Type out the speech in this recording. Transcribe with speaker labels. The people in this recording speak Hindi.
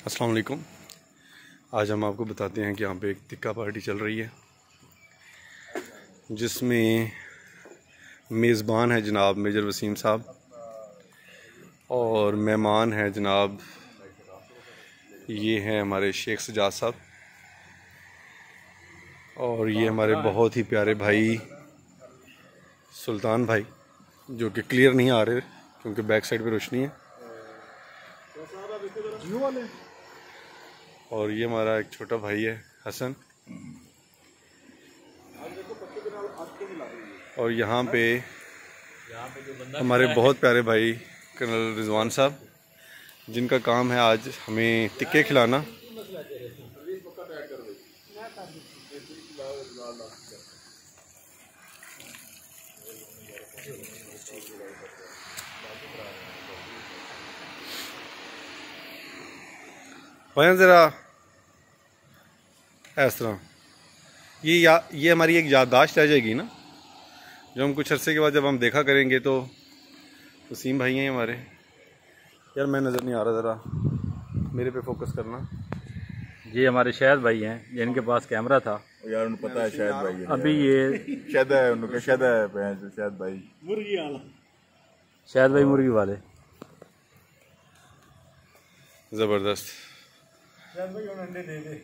Speaker 1: अस्सलाम वालेकुम। आज हम आपको बताते हैं कि यहाँ पे एक टिक्का पार्टी चल रही है, जिसमें मेज़बान है जनाब मेजर वसीम साहब और मेहमान है जनाब ये हैं हमारे शेख सजाद साहब और ये हमारे बहुत ही प्यारे भाई सुल्तान भाई, जो कि क्लियर नहीं आ रहे, क्योंकि बैक साइड पे रोशनी है। और ये हमारा एक छोटा भाई है, हसन। और यहाँ पे हमारे बहुत प्यारे भाई कर्नल रिजवान साहब, जिनका काम है आज हमें टिक्के खिलाना। वह ज़रा इस तरह। ये या ये हमारी एक याददाश्त रह जाएगी ना? जो हम कुछ अरसे के बाद जब हम देखा करेंगे तो वसीम भाई हैं हमारे। यार मैं नज़र नहीं आ रहा ज़रा। मेरे पे फोकस करना।
Speaker 2: ये हमारे शायद भाई हैं जिनके पास कैमरा था।
Speaker 3: यार उन्हें पता है शायद भाई है।
Speaker 2: अभी ये
Speaker 3: शायद है उनका शायद है शायद भाई। मुर्गी वाला।
Speaker 2: शायद भाई मुर्गी वाले।
Speaker 1: ज़बरदस्त।
Speaker 4: yanzu yau nan daidai